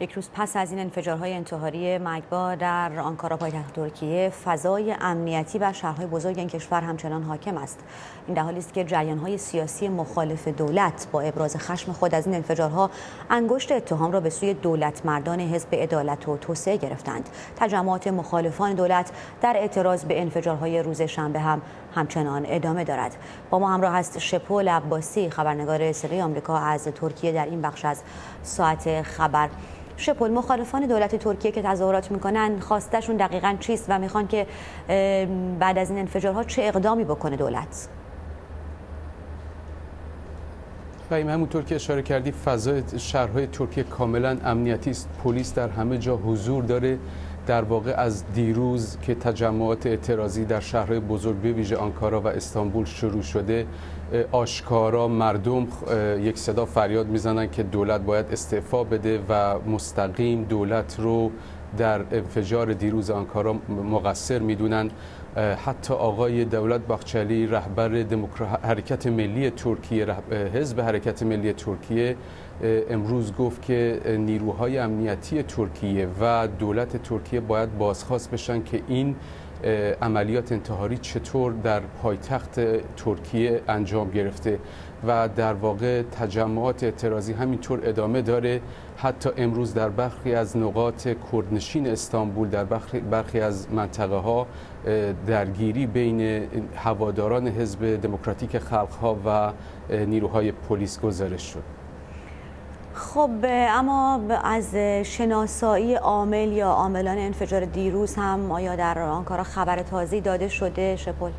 یک روز پس از این انفجارهای انتحاری مگبا در آنکارا پایتخت ترکیه فضای امنیتی بر شهرهای بزرگ این کشور همچنان حاکم است. این در حالی است که جریانهای سیاسی مخالف دولت با ابراز خشم خود از این انفجارها انگشت اتهام را به سوی دولت مردان حزب عدالت و توسعه گرفتند. تجمعات مخالفان دولت در اعتراض به انفجارهای روز شنبه هم همچنان ادامه دارد. با ما همراه است شپول عباسی خبرنگار صدای آمریکا از ترکیه در این بخش از ساعت خبر. شپل مخالفان دولت ترکیه که تظاهرات می‌کنن خواستشون دقیقا چیست و می‌خوان که بعد از این انفجارها چه اقدامی بکنه دولت؟ فهیم همونطور که اشاره کردی فضای شهرهای ترکیه کاملا امنیتی است. پلیس در همه جا حضور داره. در واقع از دیروز که تجمعات اعتراضی در شهرهای بزرگ به ویژه آنکارا و استانبول شروع شده آشکارا مردم یک صدا فریاد می‌زنن که دولت باید استعفا بده و مستقیم دولت رو در انفجار دیروز آنکارا مقصر می‌دونن. حتی آقای دولت بخچلی رهبر حرکت ملی ترکیه حزب حرکت ملی ترکیه امروز گفت که نیروهای امنیتی ترکیه و دولت ترکیه باید بازخواست بشن که این عملیات انتحاری چطور در پایتخت ترکیه انجام گرفته و در واقع تجمعات اعتراضی همینطور ادامه داره. حتی امروز در برخی از نقاط کردنشین استانبول در برخی از منطقه ها درگیری بین هواداران حزب دموکراتیک خلق ها و نیروهای پلیس گزارش شد. خب اما از شناسایی عامل یا عاملان انفجار دیروز هم آیا در آنکارا خبر تازی داده شده شپل؟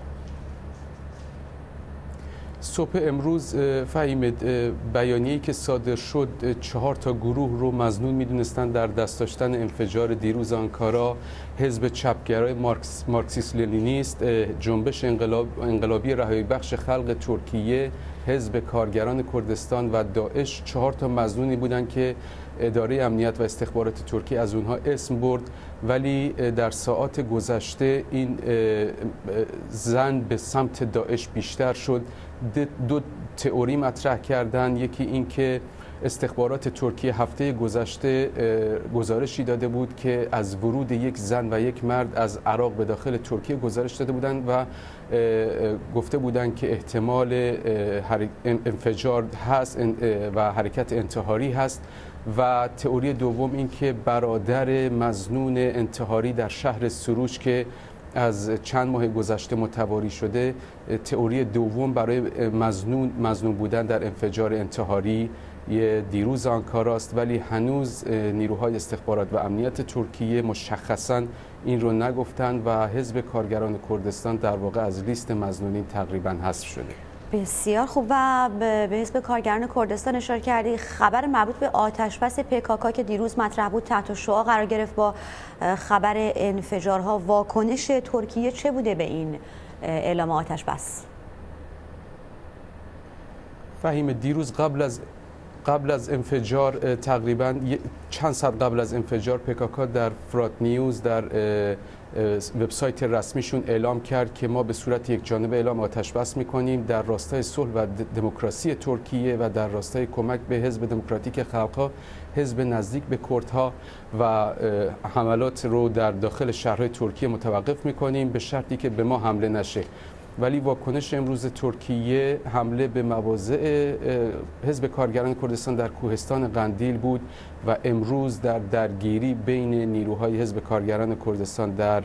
صبح امروز فهیم بیانیه‌ای که صادر شد چهار تا گروه رو مزنون می‌دونستند در دست داشتن انفجار دیروز آنکارا. حزب چپگرای مارکس، مارکسیس لنینیست جنبش انقلاب، انقلابی رهایی بخش خلق ترکیه حزب کارگران کردستان و داعش چهار تا مزنونی بودند که اداره امنیت و استخبارات ترکیه از اونها اسم برد ولی در ساعات گذشته این زن به سمت داعش بیشتر شد. دو تئوری مطرح کردن یکی این که استخبارات ترکیه هفته گذشته گزارشی داده بود که از ورود یک زن و یک مرد از عراق به داخل ترکیه گزارش داده بودند و گفته بودند که احتمال انفجار هست و حرکت انتحاری هست و تئوری دوم این که برادر مزنون انتحاری در شهر سروش که از چند ماه گذشته متواری شده تئوری دوم برای مزنون مزنون بودن در انفجار انتحاری یه دیروز آنکاراست ولی هنوز نیروهای استخبارات و امنیت ترکیه مشخصا این رو نگفتن و حزب کارگران کردستان در واقع از لیست مزنونین تقریبا حذف شده. بسیار خوب. و به حزب کارگران کردستان اشاره کردی. خبر مربوط به آتش بس پکاکا که دیروز مطرح بود تحت شعا قرار گرفت با خبر انفجارها واکنش ترکیه چه بوده به این اعلام آتش بس فهیم دیروز قبل از قبل از انفجار تقریبا چند ساعت قبل از انفجار پکاکا در فرات نیوز در وبسایت رسمیشون اعلام کرد که ما به صورت یک جانبه اعلام آتش بس می‌کنیم در راستای صلح و دموکراسی ترکیه و در راستای کمک به حزب دموکراتیک خلقها حزب نزدیک به کردها و حملات رو در داخل شهرهای ترکیه متوقف می‌کنیم به شرطی که به ما حمله نشه. ولی واکنش امروز ترکیه حمله به مواضع حزب کارگران کردستان در کوهستان قندیل بود و امروز در درگیری بین نیروهای حزب کارگران کردستان در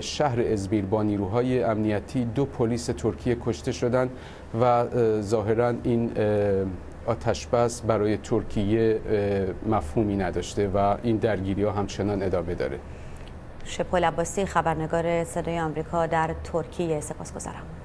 شهر ازبیل با نیروهای امنیتی دو پلیس ترکیه کشته شدند و ظاهرا این آتش بس برای ترکیه مفهومی نداشته و این درگیری ها همچنان ادامه داره. شپول عباسی خبرنگار صدای آمریکا در ترکیه سپاسگزارم.